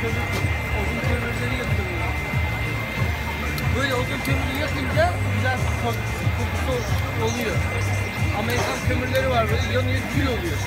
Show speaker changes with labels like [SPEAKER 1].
[SPEAKER 1] kömür, odun kömürleri yakıyorlar. Böyle odun kömürü yakınca güzel kokusu oluyor. Amerikan kömürleri var böyle yanıyor, kül oluyor.